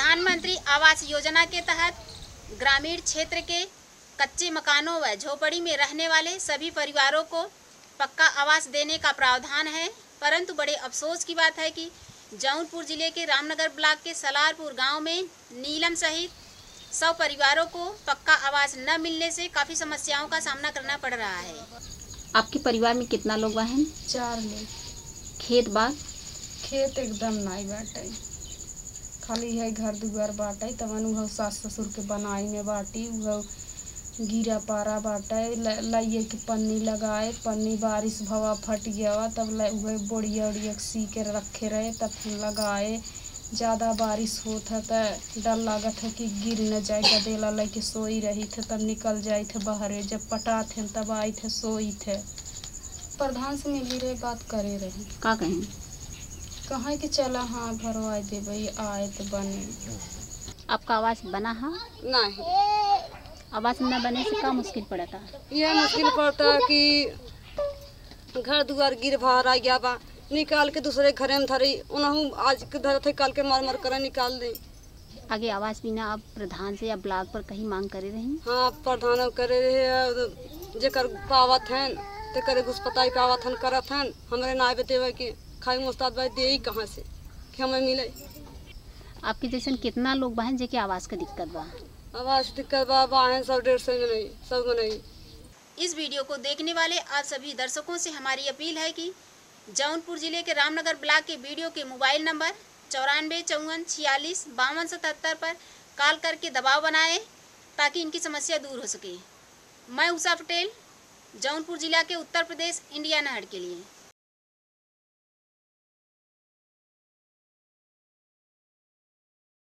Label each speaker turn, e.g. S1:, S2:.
S1: प्रधानमंत्री आवास योजना के तहत ग्रामीण क्षेत्र के कच्चे मकानों व झोपड़ी में रहने वाले सभी परिवारों को पक्का आवास देने का प्रावधान है। परंतु बड़े अफसोस की बात है कि जौनपुर ज़िले के रामनगर ब्लॉक के सलारपुर गाँव में नीलम सहित सौ परिवारों को पक्का आवास न मिलने से काफ़ी समस्याओं का सामना करना पड़ रहा है।
S2: आपके परिवार में कितना लोग हैं
S3: चार लोग।
S2: खेत बाग?
S3: खेत एकदम नहीं बाटे खाली है, घर दुआर बाटे। तवन उह सास ससुर के बनाई में बाटी, उह गिरा पारा बाटे। लाइए के पन्नी लगाए, पन्नी बारिश भवा फट गया। तब उह बोड़िया उड़िया सी के रखे रहे, तब लगाए। ज़्यादा बारिश होत है तो डर लागत है कि गिर न जाए। गदेला लेके सोई रही थे तब निकल जाए थे बाहरे। जब पटा थे तब आई थे सोई थे प्रधान से मिली रहे, बात करे रहे।
S2: का कहें?
S3: कहाँ कि चला हाँ भरवाई देवे आए तो बने।
S2: आपका आवास बना है?
S4: नहीं।
S2: आवास न बने से का मुश्किल पड़ा था
S4: यह मुश्किल पड़ता है कि घर दुआर गिर भर आ गया बा निकाल के दूसरे घरे में धरी उनहू आज के धरत है कल के मर मर कर निकाल दे।
S2: आगे आवास बिना आप प्रधान से या ब्लॉक पर कहीं मांग करे रही
S4: हाँ? प्रधान करे रहे जेकर पावत हैं तेकर घुसपताई पावत हन करत हन हमरे ना बतेवे कि खाई मुस्ताद भाई दे कहाँ से? कि हमें मिले?
S2: आपके जैसन कितना लोग बहन जे के आवास का दिक्कत बा?
S4: आवाज़ दिक्कत बा बाहें सब डेढ़ सौ में नहीं सब में नहीं।
S1: इस वीडियो को देखने वाले आप सभी दर्शकों से हमारी अपील है कि जौनपुर ज़िले के रामनगर ब्लॉक के वीडियो के मोबाइल नंबर चौरानवे चौवन छियालीस बावन सतहत्तर पर कॉल करके दबाव बनाए ताकि इनकी समस्या दूर हो सके। मैं उषा पटेल जौनपुर जिला के उत्तर प्रदेश इंडिया नहर के लिए।